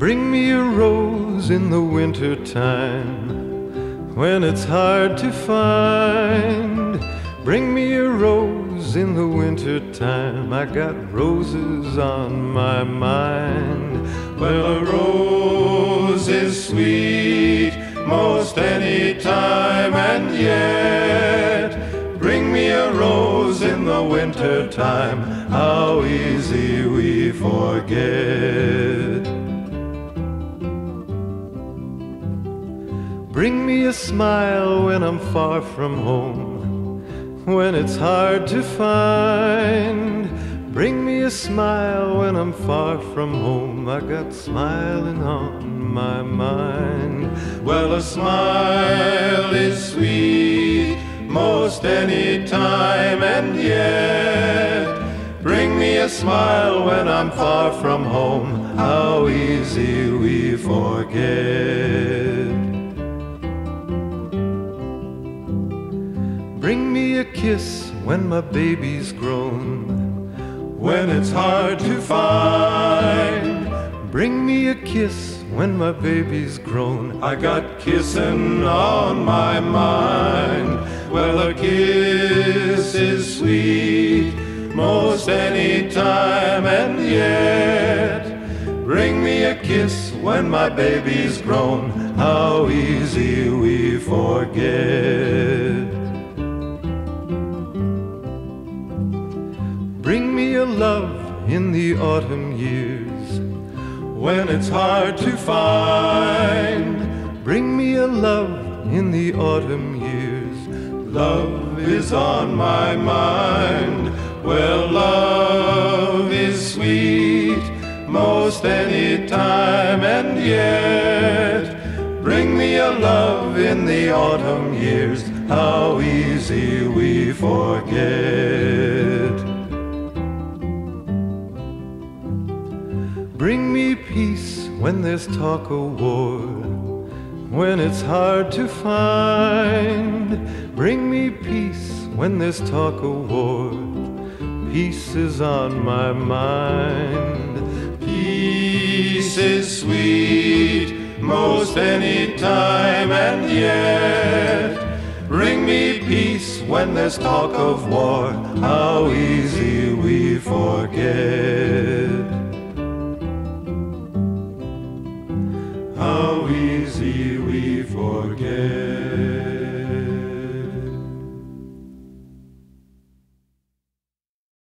Bring me a rose in the winter time when it's hard to find. Bring me a rose in the winter time. I got roses on my mind. Well, a rose is sweet most any time, and yet bring me a rose in the winter time. How easy we forget. Bring me a smile when I'm far from home, when it's hard to find. Bring me a smile when I'm far from home. I got smiling on my mind. Well, a smile is sweet most any time, and yet bring me a smile when I'm far from home. How easy we forget. Bring me a kiss when my baby's grown. When it's hard to find, bring me a kiss when my baby's grown. I got kissing on my mind. Well, a kiss is sweet most any time, and yet bring me a kiss when my baby's grown. How easy we forget. Love in the autumn years when it's hard to find. Bring me a love in the autumn years. Love is on my mind. Well, love is sweet most any time, and yet bring me a love in the autumn years. How easy we forget. When there's talk of war, when it's hard to find. Bring me peace when there's talk of war. Peace is on my mind. Peace is sweet most any time, and yet bring me peace when there's talk of war. How easy we forget. How easy we forget.